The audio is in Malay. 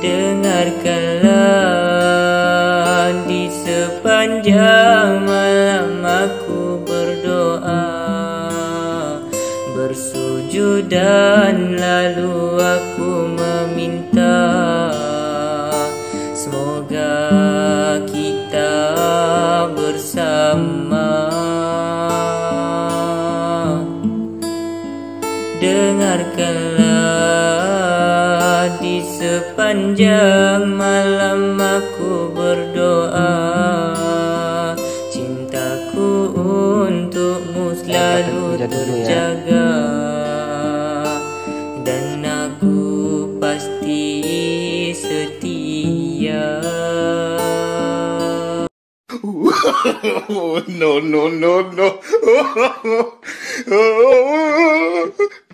Dengarkanlah di sepanjang malam aku berdoa. Bersujud dan lalu aku meminta. Semoga kita bersama. Dengarkanlah sepanjang malam aku berdoa Cintaku untukmu selalu ya. terjaga Dan aku pasti setia Oh, no, no, no, no.